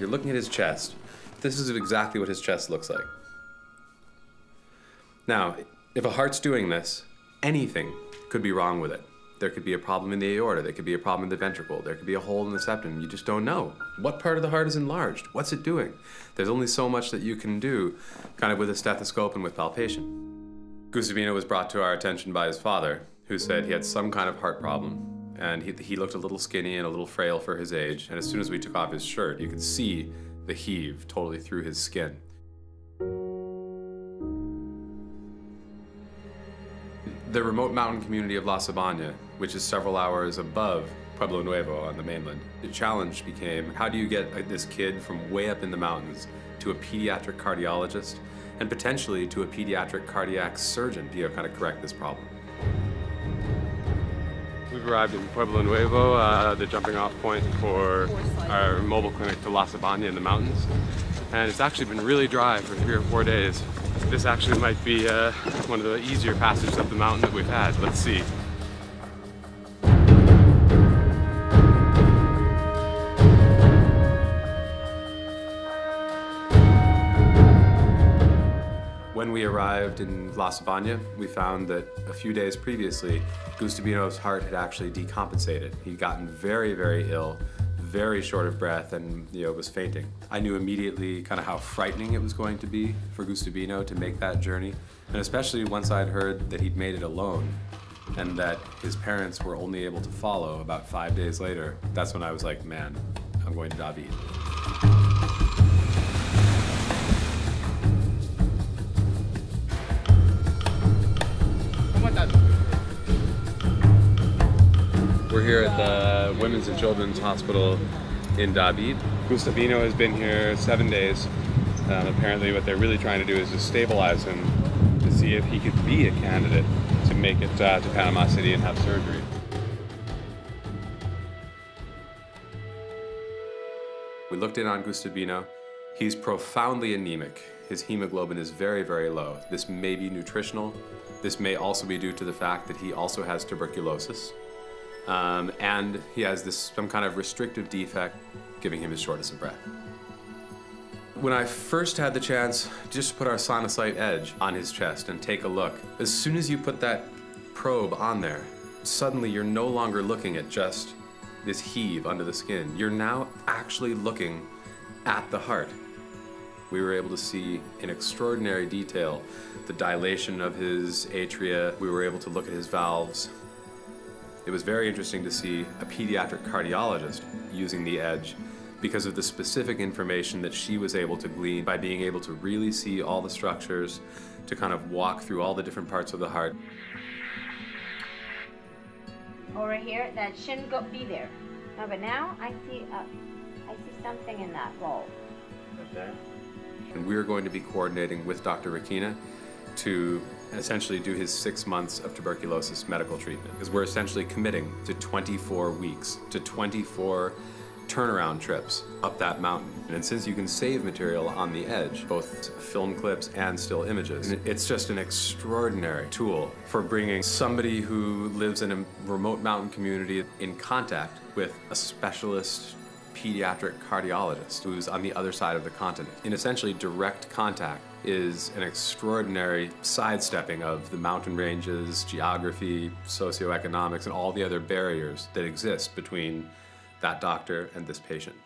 You're looking at his chest. This is exactly what his chest looks like. Now, if a heart's doing this, anything could be wrong with it. There could be a problem in the aorta, there could be a problem in the ventricle, there could be a hole in the septum. You just don't know. What part of the heart is enlarged? What's it doing? There's only so much that you can do kind of with a stethoscope and with palpation. Gustivino was brought to our attention by his father, who said he had some kind of heart problem. And he, he looked a little skinny and a little frail for his age. And as soon as we took off his shirt, you could see the heave totally through his skin. The remote mountain community of La Sabana, which is several hours above Pueblo Nuevo on the mainland, the challenge became how do you get this kid from way up in the mountains to a pediatric cardiologist and potentially to a pediatric cardiac surgeon to kind of correct this problem? We've arrived in Pueblo Nuevo, uh, the jumping off point for our mobile clinic to La Sabana in the mountains. And it's actually been really dry for three or four days. This actually might be uh, one of the easier passages up the mountain that we've had. Let's see. When we arrived in La Sabana, we found that a few days previously, Gustivino's heart had actually decompensated. He'd gotten very, very ill, very short of breath and you know was fainting. I knew immediately kind of how frightening it was going to be for Gustivino to make that journey, and especially once I'd heard that he'd made it alone and that his parents were only able to follow about five days later. That's when I was like, man, I'm going to David. We're here at the Women's and Children's Hospital in David. Gustivino has been here seven days. Um, apparently what they're really trying to do is just stabilize him to see if he could be a candidate to make it uh, to Panama City and have surgery. We looked in on Gustivino. He's profoundly anemic. His hemoglobin is very, very low. This may be nutritional. This may also be due to the fact that he also has tuberculosis. Um, and he has this some kind of restrictive defect, giving him his shortness of breath. When I first had the chance just to put our SonoSite edge on his chest and take a look, as soon as you put that probe on there, suddenly you're no longer looking at just this heave under the skin. You're now actually looking at the heart. We were able to see in extraordinary detail the dilation of his atria. We were able to look at his valves, it was very interesting to see a pediatric cardiologist using the edge because of the specific information that she was able to glean by being able to really see all the structures, to kind of walk through all the different parts of the heart. Over here, that shouldn't go, be there. No, but now I see, uh, I see something in that bowl. Okay. And we're going to be coordinating with Dr. Rakina to essentially do his six months of tuberculosis medical treatment. Because we're essentially committing to 24 weeks, to 24 turnaround trips up that mountain. And since you can save material on the edge, both film clips and still images, it's just an extraordinary tool for bringing somebody who lives in a remote mountain community in contact with a specialist pediatric cardiologist who's on the other side of the continent. In essentially direct contact is an extraordinary sidestepping of the mountain ranges, geography, socioeconomics, and all the other barriers that exist between that doctor and this patient.